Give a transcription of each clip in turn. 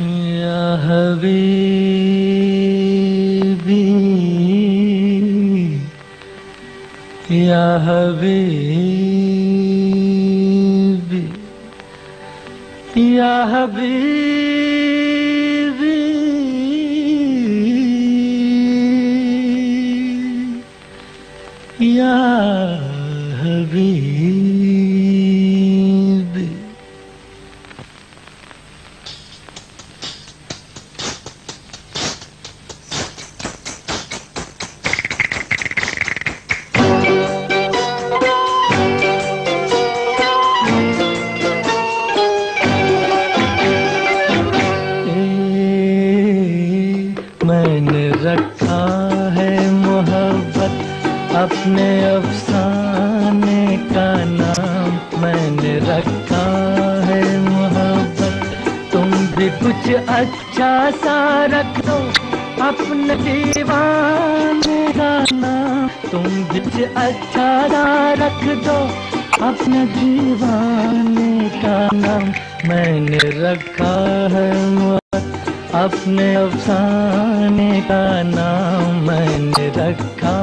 या हबीबी या हबीबी या हबीबी या हबीबी अपने अफसाने का नाम मैंने रखा है मोहब्बत। तुम भी कुछ अच्छा सा रख दो, अपने दीवाने का नाम। तुम भी कुछ अच्छा सा रख दो, अपने दीवाने का नाम मैंने रखा है अपने अफसाने का नाम मैंने रखा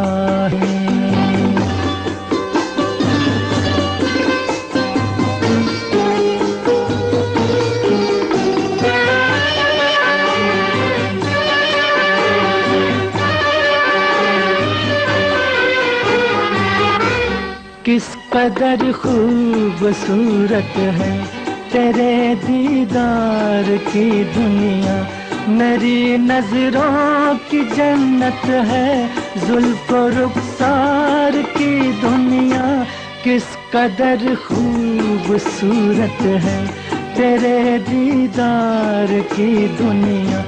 कदर खूबसूरत है तेरे दीदार की दुनिया। मेरी नज़रों की जन्नत है, जुल्फ रुखसार की दुनिया। किस कदर खूबसूरत है तेरे दीदार की दुनिया।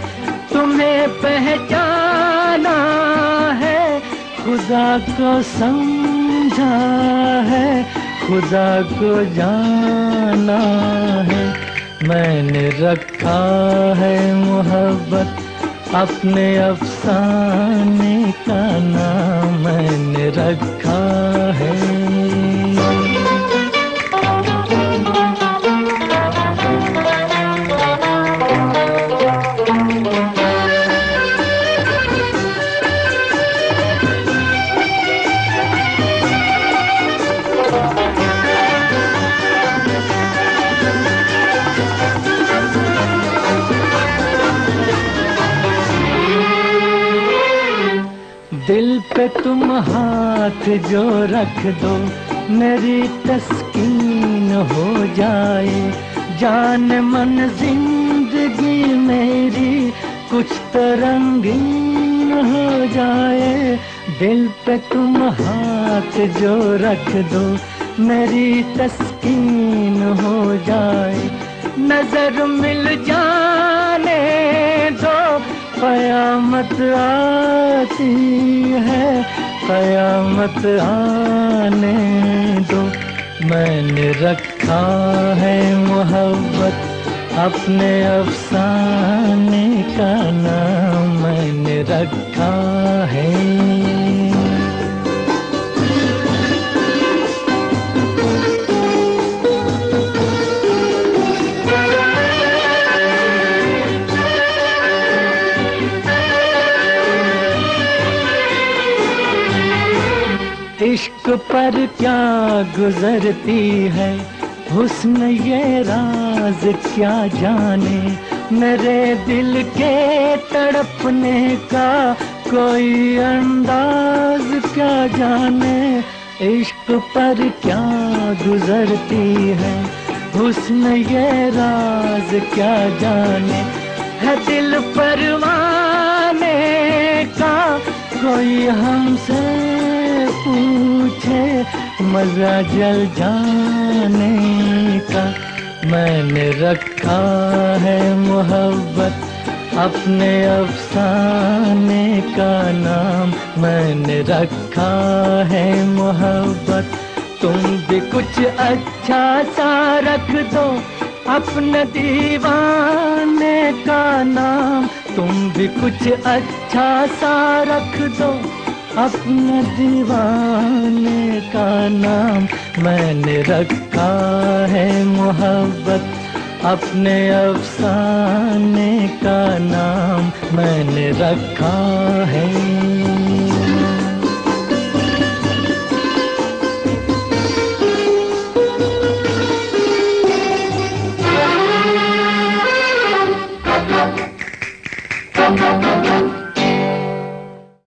तुम्हें पहचाना है खुदा को समझा है, खुदा को जाना है। मैंने रखा है मोहब्बत अपने अफसाने का नाम। मैंने रखा दिल पे तुम हाथ जो रख दो, मेरी तस्कीन हो जाए। जान मन ज़िंदगी मेरी कुछ तो रंगीन हो जाए। दिल पे तुम हाथ जो रख दो, मेरी तस्कीन हो जाए। नज़र मिल दो कयामत आती है, कयामत आने दो। मैंने रखा है मोहब्बत, अपने अफसाने का नाम मैंने रखा इश्क पर क्या गुजरती है? हुस्न ये राज क्या जाने? मेरे दिल के तड़पने का कोई अंदाज क्या जाने? इश्क पर क्या गुजरती है? हुस्न ये राज क्या जाने? है दिल परवाने का कोई हमसे पूछे मज़ा जल जाने का मैंने रखा है मोहब्बत। अपने अफसाने का नाम मैंने रखा है मोहब्बत। तुम भी कुछ अच्छा सा रख दो, अपने दीवाने का नाम। तुम भी कुछ अच्छा सा रख दो अपने दीवाने का नाम मैंने रखा है मोहब्बत। अपने अफसाने का नाम मैंने रखा है